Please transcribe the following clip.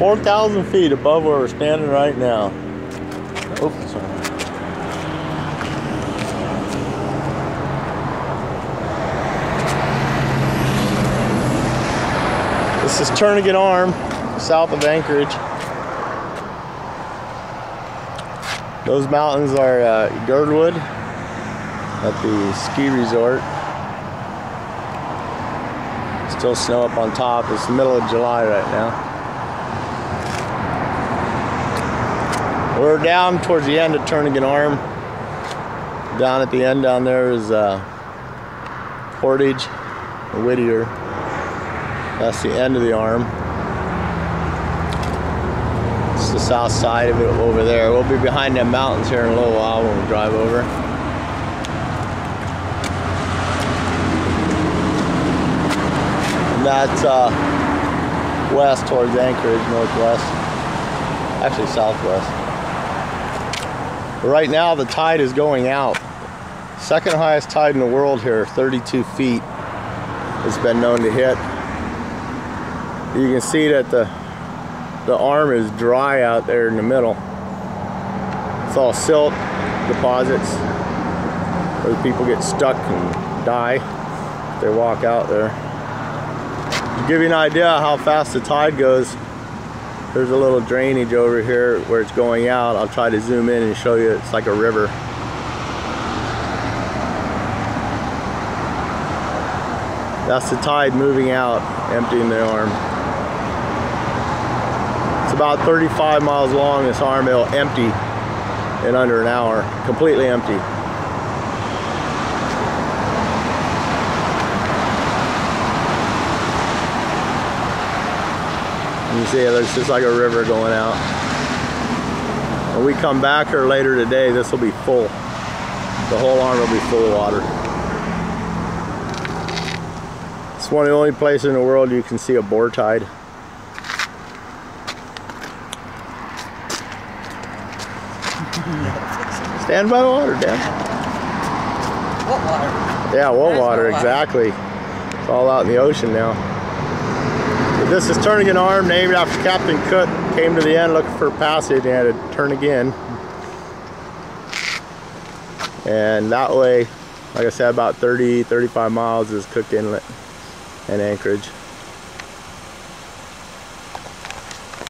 4,000 feet above where we're standing right now. Oh, sorry. This is Turnagain Arm, south of Anchorage. Those mountains are uh, Girdwood at the ski resort. Still snow up on top. It's the middle of July right now. We're down towards the end of Turnagain Arm. Down at the end down there is uh, Portage, Whittier. That's the end of the arm. It's the south side of it over there. We'll be behind them mountains here in a little while when we drive over. And that's uh, west towards Anchorage, northwest. Actually, southwest. Right now, the tide is going out. Second highest tide in the world here, 32 feet, has been known to hit. You can see that the the arm is dry out there in the middle. It's all silt deposits where people get stuck and die if they walk out there. To give you an idea how fast the tide goes, there's a little drainage over here where it's going out. I'll try to zoom in and show you it's like a river. That's the tide moving out, emptying the arm. It's about 35 miles long, this arm. It'll empty in under an hour, completely empty. You see it looks just like a river going out. When we come back here later today, this will be full. The whole arm will be full of water. It's one of the only places in the world you can see a bore tide. Stand by the water, Dan. What water? Yeah, what water, no water. exactly. It's all out in the ocean now. This is turning Turnagain Arm, named after Captain Cook. Came to the end looking for passage and had to turn again. And that way, like I said, about 30, 35 miles is Cook Inlet and Anchorage.